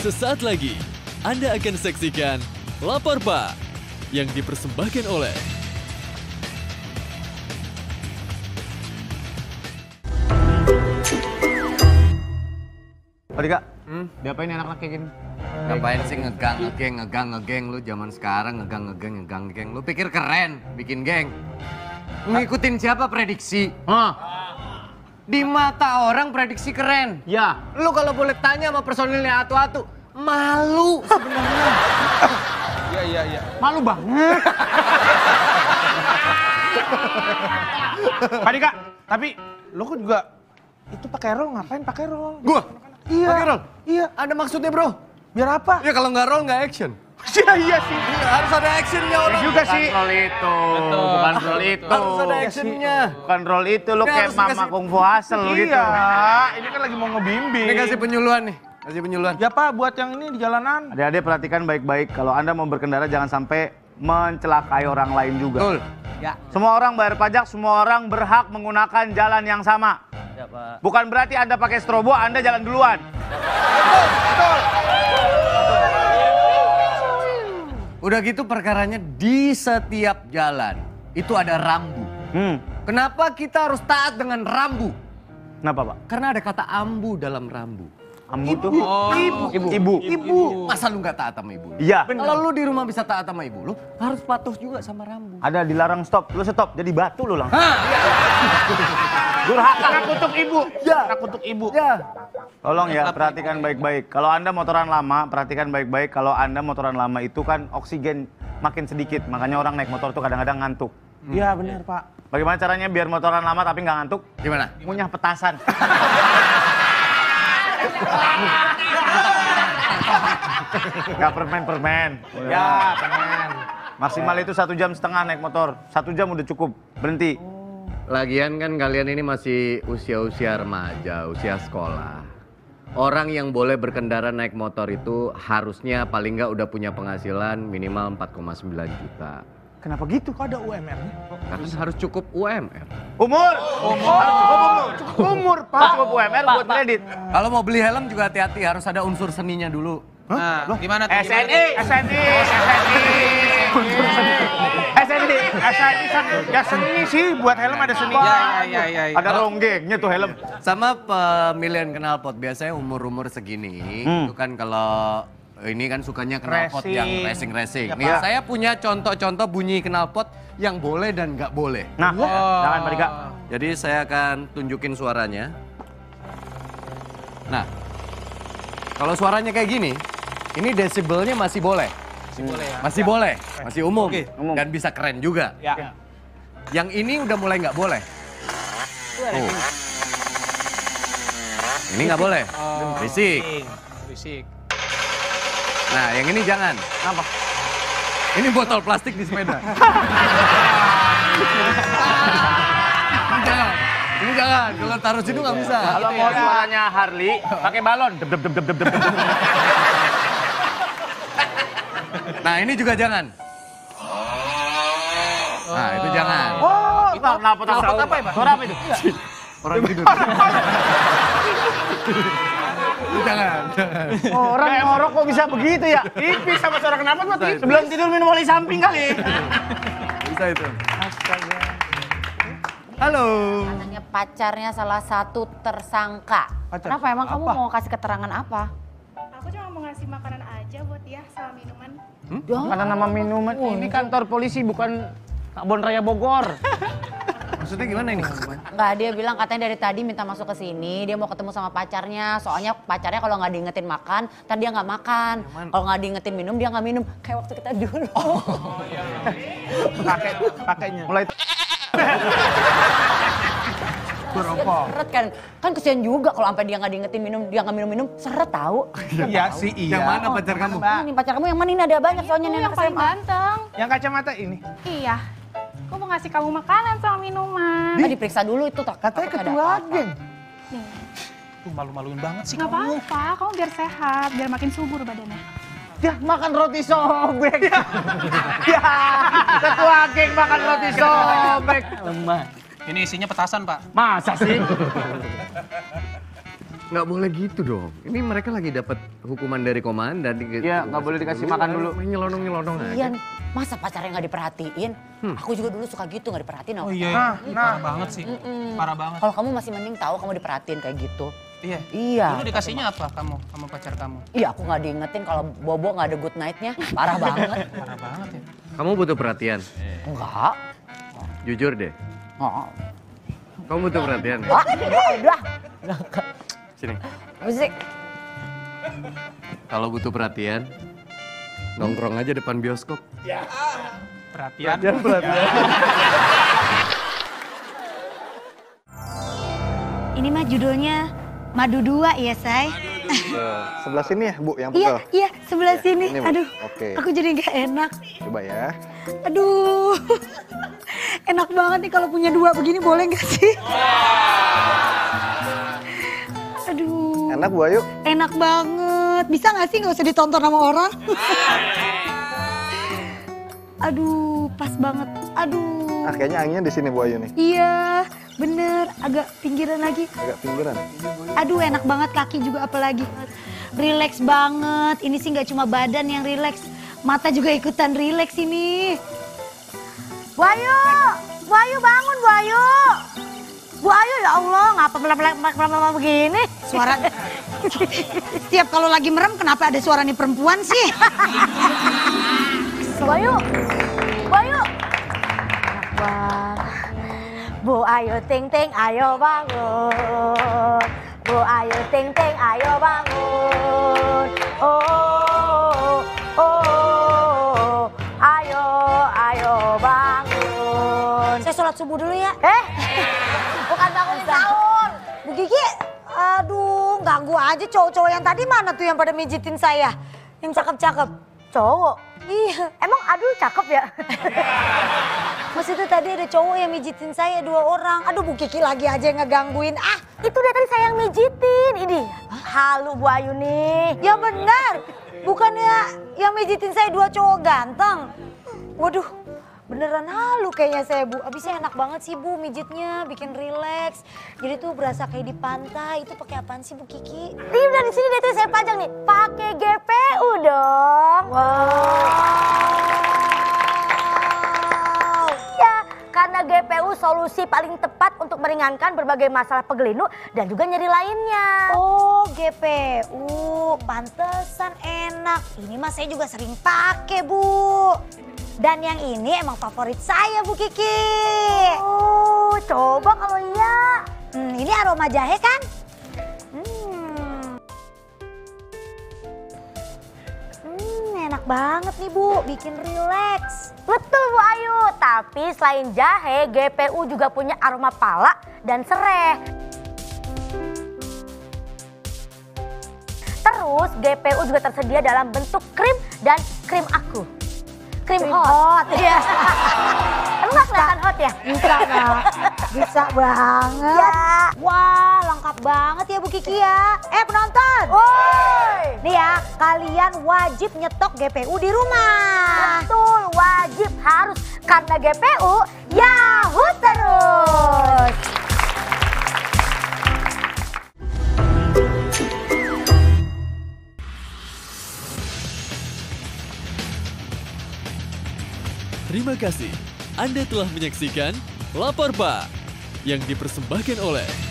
Sesaat lagi, Anda akan saksikan Lapor Pak yang dipersembahkan oleh Pak Dika, diapain anak-anak kayak gini? Ngapain sih ngegang, ngegeng, ngegang, ngegeng lu zaman sekarang ngegang, ngegeng, ngegang, ngegeng. Lu pikir keren bikin geng? Ngikutin siapa prediksi? Hah? Di mata orang prediksi keren. Ya. Lu kalau boleh tanya sama personilnya atu-atu, malu sebenarnya. Iya, iya, iya. Malu banget. Pak Dika, tapi lo kok juga itu pakai roll ngapain pakai roll? Gua? Iya. Pakai roll? Iya. Ada maksudnya bro? Biar apa? Ya kalau nggak roll nggak action. Iya iya sih. Iya, harus ada actionnya Ya orang. juga sih. Roll itu, bukan roll itu. Harus ada actionnya. Bukan roll itu, lu Ini kayak mama dikasih- kungfu hasil gitu. Iya, ini kan lagi mau ngebimbing. Ini kasih penyuluhan nih, kasih penyuluhan. Ya Pak, buat yang ini di jalanan. Adik-adik perhatikan baik-baik, kalau Anda mau berkendara jangan sampai mencelakai orang lain juga. Betul. Semua orang bayar pajak, semua orang berhak menggunakan jalan yang sama. Bukan berarti Anda pakai strobo, Anda jalan duluan. Udah gitu perkaranya di setiap jalan itu ada rambu. Hmm. Kenapa kita harus taat dengan rambu? Kenapa, Pak? Karena ada kata ambu dalam rambu. Ambu tuh? Ibu. Ibu. Ibu. Ibu. Masa lu nggak taat sama ibu? Iya. Kalau lu di rumah bisa taat sama ibu lu, harus patuh juga sama rambu. Ada dilarang stop, lu stop, jadi batu lu langsung. Hah? Durhaka. Anak kutuk ibu. Ya. Anak kutuk ibu. Ya. Tolong ya, perhatikan baik-baik. Kalau Anda motoran lama, perhatikan baik-baik. Kalau Anda motoran lama itu kan oksigen makin sedikit. Makanya orang naik motor tuh kadang-kadang ngantuk. Iya benar Pak. Bagaimana caranya biar motoran lama tapi nggak ngantuk? Gimana? Ngunyah petasan. Gak permen-permen. Ya, teman. Maksimal itu satu jam setengah naik motor. Satu jam udah cukup. Berhenti. Lagian kan kalian ini masih usia-usia remaja, usia sekolah. Orang yang boleh berkendara naik motor itu harusnya paling nggak udah punya penghasilan minimal 4,9 juta. Kenapa gitu? Kok ada UMR-nya? Karena harus cukup UMR. Umur. Umur. Umur Pak. Pak. Cukup UMR buat kredit. Kalau mau beli helm juga hati-hati, harus ada unsur seninya dulu. Nah, gimana tuh? SNI. SNI. SNI. SNI. SNI seni. Ya seni sih, buat helm ada seni. Ya, ya, ya, ya. ya. Ada ronggengnya tuh helm. Sama pemilihan knalpot biasanya umur-umur segini Hmm. itu kan kalau ini kan sukanya knalpot Racing. yang racing-racing. Ya, Nih, Pak. saya punya contoh-contoh bunyi knalpot yang boleh dan nggak boleh. Nah, jangan Pak Dika. Jadi saya akan tunjukin suaranya. Nah, kalau suaranya kayak gini, ini desibelnya masih boleh. Masih boleh ya. Masih boleh, masih umum. Oke. Umum. Dan bisa keren juga. Ya. Yang ini udah mulai nggak boleh. Oh. Ini nggak boleh. Oh, Berisik. Berisik. Nah, yang ini jangan. Kenapa? Ini botol plastik di sepeda. ini jangan. Ini jangan. Kalau taruh situ nggak bisa. Kalau mau suaranya Harley, pakai balon. Dep, dep, dep, dep, dep, dep. Nah, ini juga jangan. Nah, itu jangan. Oh, itu knalpot apa? knalpot apa ya, Pak? Suara apa itu? Orang tidur. Itu jangan. Oh, orang ngorok kok bisa begitu ya? Tipis sama suara kenapa buat tipis? Sebelum tidur minum oli samping kali. Bisa itu. Halo. Katanya pacarnya salah satu tersangka. Pacar? Kenapa emang kamu Apa? mau kasih keterangan apa? Aku cuma mau ngasih makanan aja buat dia sama minuman. Karena nama minuman ini kantor polisi bukan Kebon Raya Bogor. Maksudnya gimana ini? Enggak, dia bilang katanya dari tadi minta masuk ke sini, dia mau ketemu sama pacarnya. Soalnya pacarnya kalau nggak diingetin makan, tadi dia nggak makan. Kalau nggak diingetin minum, dia nggak minum. Kayak waktu kita dulu. Pakai pakainya. Mulai Berokok. seret kan. Kan kesian juga kalau sampai dia nggak diingetin minum, dia nggak minum-minum, seret tahu. Iya sih, iya. Yang mana pacar kamu? Ini pacar kamu yang mana ini ada banyak soalnya Itu nih yang paling ganteng. Yang kacamata ini. Iya. Aku mau ngasih kamu makanan sama minuman. Ah, diperiksa dulu itu tak. Katanya ketua geng. Nih, Tuh malu-maluin banget sih nggak kamu. apa-apa, kamu biar sehat, biar makin subur badannya. Ya, makan roti sobek. ya, ketua geng makan roti sobek. Lemah. Ini isinya petasan, Pak. Masa sih? Nggak boleh gitu dong. Ini mereka lagi dapat hukuman dari komandan. Iya, nggak boleh dikasih makan dulu. Nyelonong-nyelonong aja. Iya, masa pacarnya nggak diperhatiin? Aku juga dulu suka gitu nggak diperhatiin. sama Oh iya, Nah, Ih, nah. parah banget sih. Parah banget. Kalau kamu masih mending tahu kamu diperhatiin kayak gitu. Iya. Iya. Dulu dikasihnya apa kamu sama pacar kamu? Iya, aku nggak diingetin kalau bobo nggak ada good night-nya. Parah banget. Parah banget ya. Kamu butuh perhatian. Enggak. Jujur deh. Oh. Kamu butuh perhatian? Wah, udah. Sini. Musik. Kalau butuh perhatian, nongkrong aja depan bioskop. Perhatian. Ini mah judulnya Madu Dua ya, Say? Sebelah sini ya, Bu, yang Iya, pegel. iya, sebelah sini. Ini, Bu. Aduh, Oke. aku jadi nggak enak. Coba ya. Aduh, enak banget nih kalau punya dua begini, boleh nggak sih? Aduh, Enak, Bu Ayu? enak banget. Bisa nggak sih nggak usah ditonton sama orang? Aduh, pas banget. Aduh, Ah, kayaknya anginnya di sini, Bu Ayu nih. iya, bener. Agak pinggiran lagi. Agak pinggiran. Aduh enak banget kaki juga apalagi. Relax banget. Ini sih nggak cuma badan yang relax, mata juga ikutan relax ini. Bu Ayu, Bu Ayu bangun Bu Ayu. Bu Ayu ya Allah ngapa melap begini? Suara. Setiap kalau lagi merem kenapa ada suara nih perempuan sih? Bu Ayu, Bu Ayu. Bu Ayu ting ting ayo bangun. Bu Ayu ting ting ayo bangun. Oh oh oh. Ayo ayo bangun. Saya sholat subuh dulu ya. Eh aja cowok-cowok yang tadi mana tuh yang pada mijitin saya yang cakep-cakep cowok Iya, emang aduh cakep ya? Maksudnya tadi ada cowok yang mijitin saya dua orang. Aduh Bu Kiki lagi aja yang ngegangguin. Ah itu dia tadi saya yang mijitin. Ini halu Bu Ayu nih. Ya benar. Bukannya yang mijitin saya dua cowok ganteng. Waduh beneran halu kayaknya saya Bu. Abisnya enak banget sih Bu mijitnya. Bikin rileks. Jadi tuh berasa kayak di pantai. Itu pakai apaan sih Bu Kiki? Ini udah di sini deh tuh saya pajang nih. Pakai GPU dong. Wow. Ya, karena GPU solusi paling tepat untuk meringankan berbagai masalah pegelinu dan juga nyeri lainnya. Oh, GPU. Pantesan enak. Ini mah saya juga sering pakai, Bu. Dan yang ini emang favorit saya, Bu Kiki. Oh, coba kalau iya. Hmm, ini aroma jahe kan? Hmm. Hmm, enak banget nih Bu, bikin rileks. Betul Bu Ayu, tapi selain jahe, GPU juga punya aroma pala dan serai. Terus GPU juga tersedia dalam bentuk krim dan krim aku. Krim, hot. Iya. Emang gak kelihatan hot ya? Bisa kak, bisa banget. Ya. Wah lengkap banget ya Bu Kiki ya. Eh penonton. Woi. Nih ya, kalian wajib nyetok GPU di rumah. Betul, wajib harus. Karena GPU Yahoo terus. Terima kasih. Anda telah menyaksikan Lapor Pak yang dipersembahkan oleh